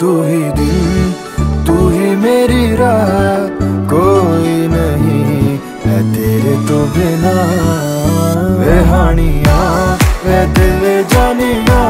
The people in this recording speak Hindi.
तू ही दिन तू ही मेरी राह, कोई नहीं है तेरे तो बिना। वे हानिया, वे दिल जानिया।